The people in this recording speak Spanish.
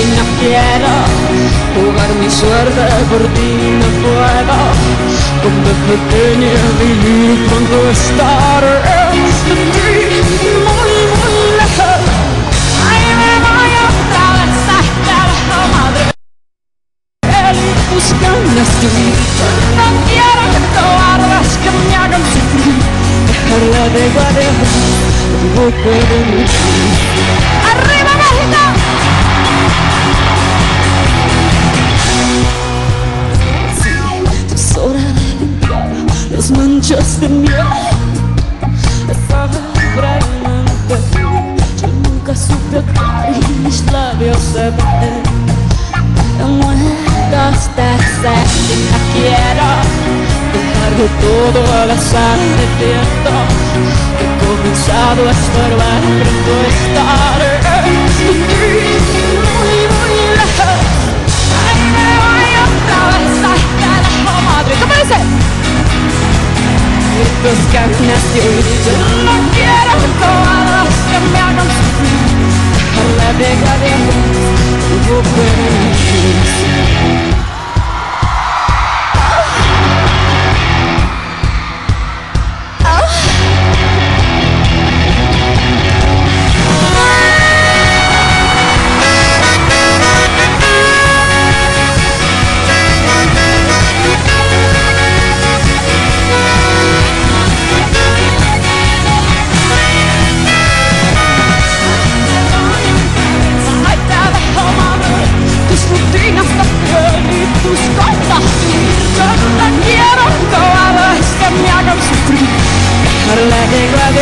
y no quiero jugar mi suerte por ti no puedo. Donde pequeña vivir pronto estaré de ti muy muy lejos. Ay me voy otra vez hasta la madre tus ganas de mí No quiero que cobardes que me hagan sufrir. Dejarla de guardia boca de mi ¡Arriba México! Jasmine, just in you. Самое правильное, чему-то супер лишь ловился Muitos terceiros que la quiero Te cargo todo al azar de tiempo He comenzado a estorbar, pronto tú estarás tus ganas de Love you